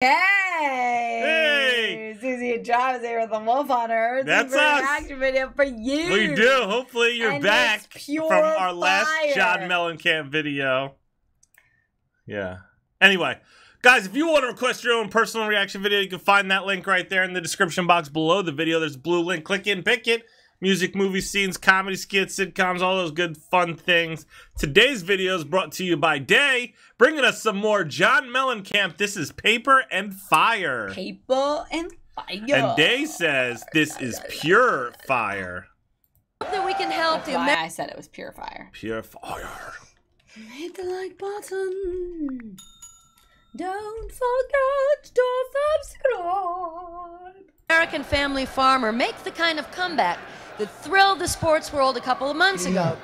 Hey! Hey! Susie and John is here with the Wolf HunterZ. That's for us. action video for you. We do. Hopefully, you're And back from our last fire. John Mellencamp video. Yeah. Anyway, guys, if you want to request your own personal reaction video, you can find that link right there in the description box below the video. There's a blue link. Click it and pick it. Music, movie scenes, comedy skits, sitcoms, all those good fun things. Today's video is brought to you by Day, bringing us some more John Mellencamp. This is Paper in Fire. Paper in fire. And Day says this is pure fire. that we can help That's why I said it was pure fire. Pure fire. Hit the like button. Don't forget to subscribe. American family farmer makes the kind of comeback that thrilled the sports world a couple of months ago.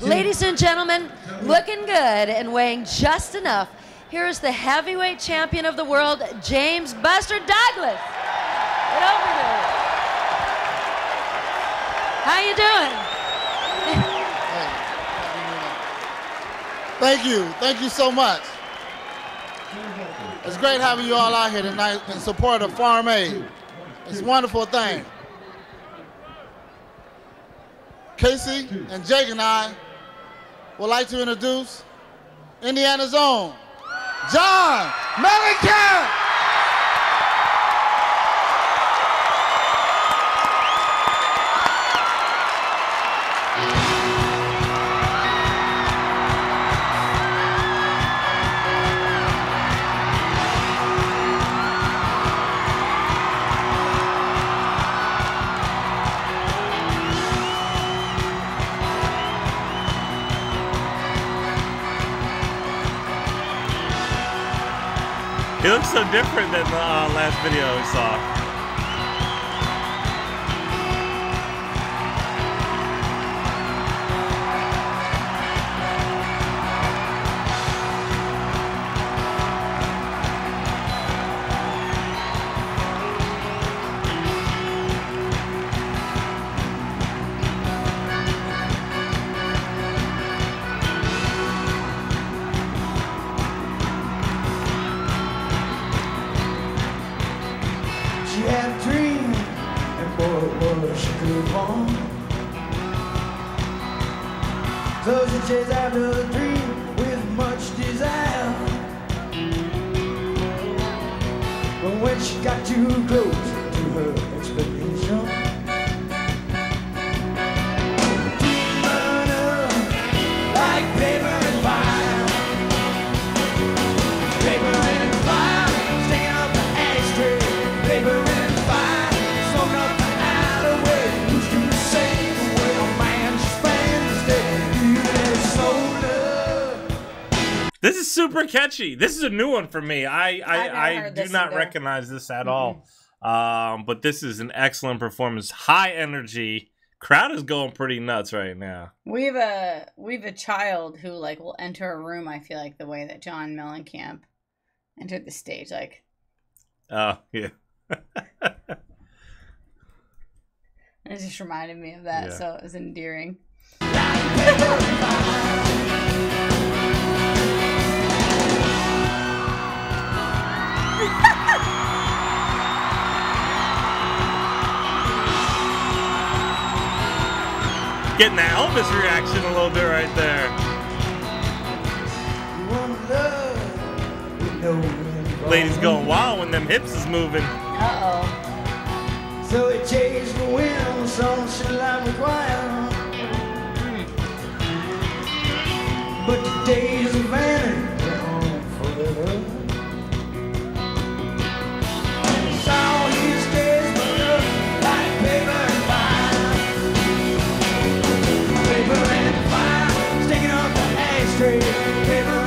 Ladies and gentlemen, looking good and weighing just enough, here's the heavyweight champion of the world, James Buster Douglas. Get over here. How you doing? Thank you. Thank you so much. It's great having you all out here tonight in support of Farm Aid. It's a wonderful thing. Casey and Jake and I would like to introduce Indiana's own John Mellencamp. He looks so different than the uh, last video we saw. So she chased after the dream with much desire. But when she got too close This is super catchy. This is a new one for me. I I've I, I do not either. recognize this at all. Um, but this is an excellent performance. High energy. Crowd is going pretty nuts right now. We have a we have a child who like will enter a room. I feel like the way that John Mellencamp entered the stage, like Oh yeah. it just reminded me of that. Yeah. So it was endearing. Getting that Elvis reaction a little bit right there. You want love with no wind Ladies going wild when them hips is moving. Uh oh. So it chased the wind, some shit like require. But the ashtray.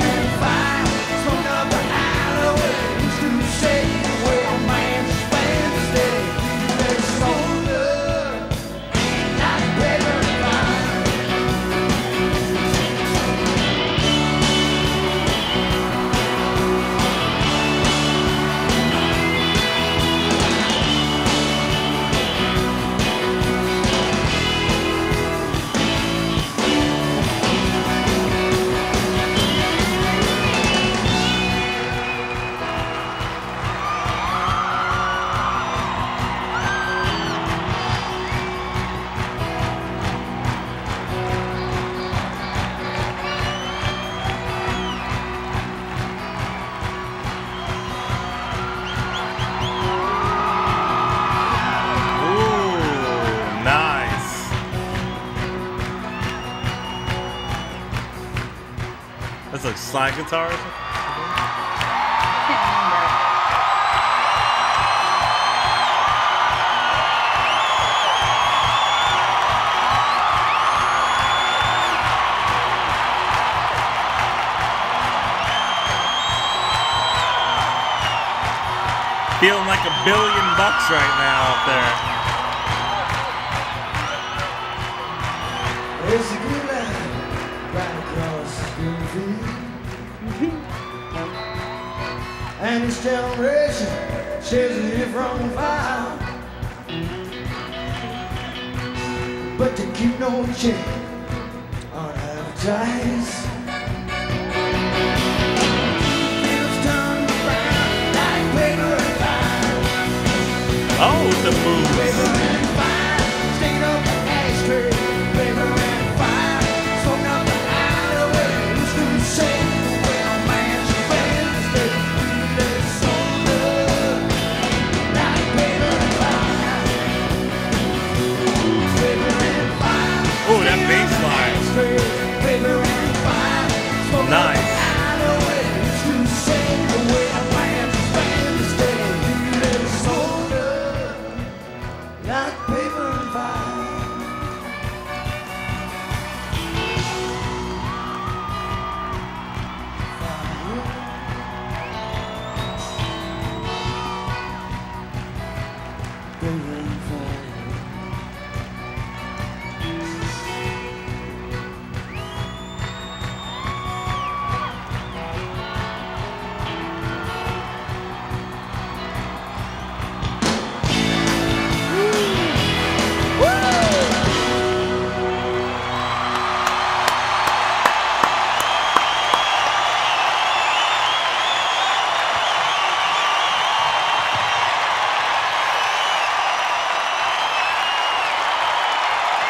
Slide guitars. Feeling like a billion bucks right now out there. This generation shares it from fire. But they keep no check on advertise. Oh, the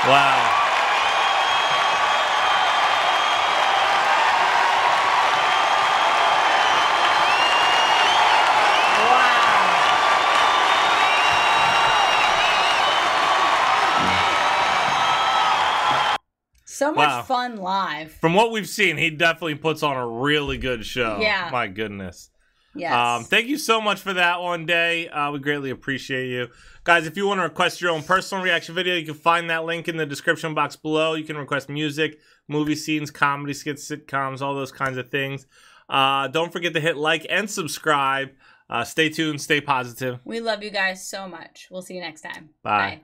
Wow. So much Wow. fun live. From what we've seen, he definitely puts on a really good show. Yeah. My goodness. Yes. Um, thank you so much for that one day. Uh, we greatly appreciate you. Guys, if you want to request your own personal reaction video, you can find that link in the description box below. You can request music, movie scenes, comedy skits, sitcoms, all those kinds of things. Uh, don't forget to hit like and subscribe. Uh, stay tuned, stay positive. we love you guys so much. We'll see you next time. Bye. Bye.